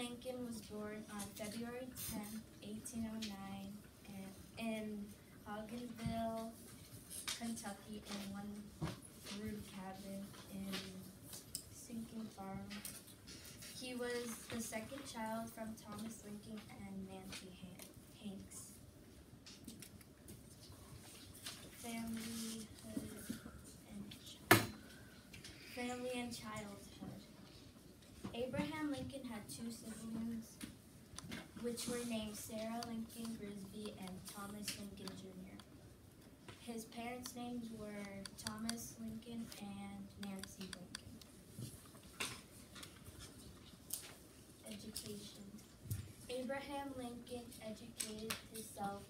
Lincoln was born on February 10, 1809, and in Hodgenville, Kentucky, in one rude cabin in Sinking Farm. He was the second child from Thomas Lincoln and Nancy Han- Hanks. Family uh, and child. Family and childhood. Two siblings, which were named Sarah Lincoln Grigsby and Thomas Lincoln Jr. His parents' names were Thomas Lincoln and Nancy Lincoln. Education. Abraham Lincoln educated himself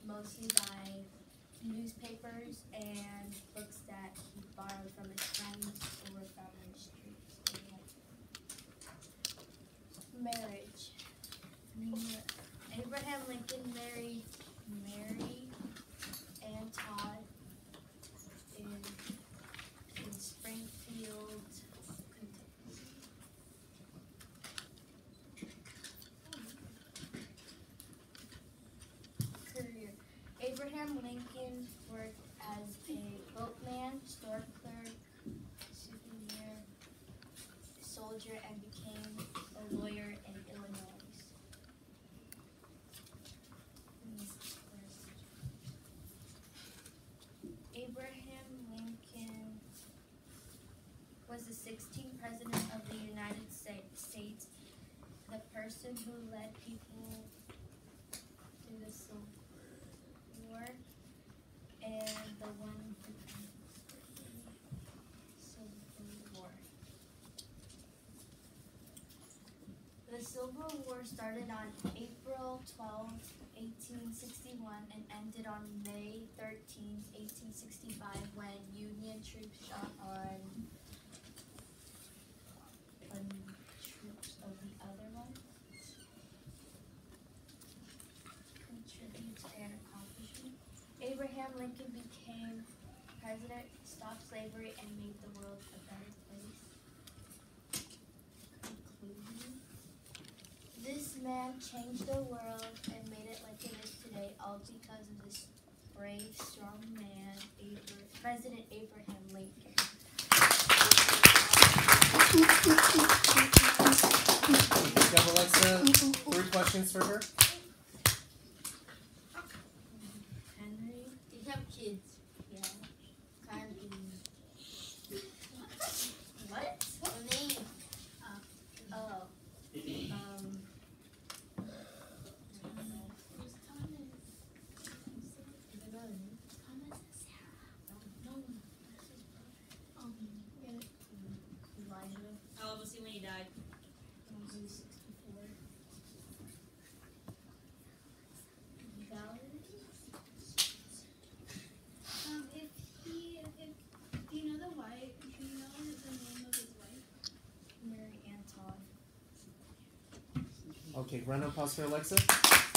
Lincoln married Mary Ann Todd in, in Springfield, Kentucky. Career. Abraham Lincoln worked as a boatman, store clerk, souvenir, soldier, and became a lawyer in Illinois. Abraham Lincoln was the 16th president of the United States, the person who led people through the Civil War, and the one who Civil War. The Civil War started on April 12, 1861 and ended on May 13, 1865 when Union troops shot on troops of the other one. Contributes and accomplishment. Abraham Lincoln became president, stopped slavery, and made the world a better place. Conclusion. This man changed the world and made it like it is today, all because of this brave, strong man, President Abraham Lincoln. You have Alexa uh, three questions for her. Okay, run on pause for Alexa.